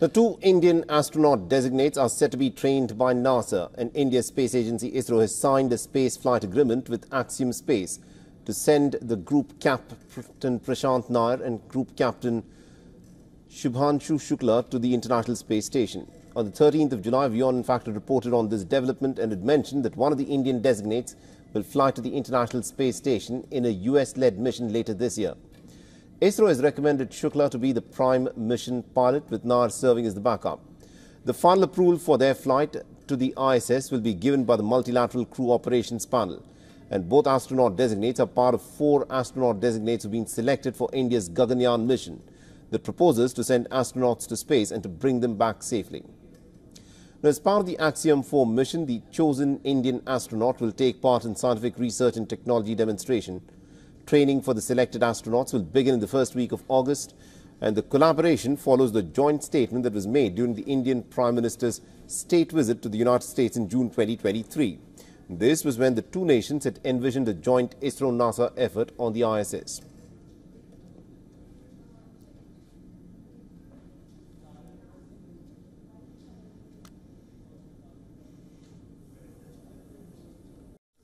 The two Indian astronaut designates are set to be trained by NASA and India's space agency ISRO has signed a space flight agreement with Axiom Space to send the Group Captain Prasanth Nair and Group Captain Shubhanshu Shukla to the International Space Station. On the 13th of July, WION in fact reported on this development and had mentioned that one of the Indian designates will fly to the International Space Station in a US-led mission later this year. ISRO has recommended Shukla to be the prime mission pilot with Nair serving as the backup. The final approval for their flight to the ISS will be given by the Multilateral Crew Operations Panel. And both astronaut designates are part of four astronaut designates who have been selected for India's Gaganyaan mission that proposes to send astronauts to space and to bring them back safely. Now, as part of the Axiom 4 mission, the chosen Indian astronaut will take part in scientific research and technology demonstration Training for the selected astronauts will begin in the first week of August and the collaboration follows the joint statement that was made during the Indian Prime Minister's state visit to the United States in June 2023. This was when the two nations had envisioned a joint ISRO-NASA effort on the ISS.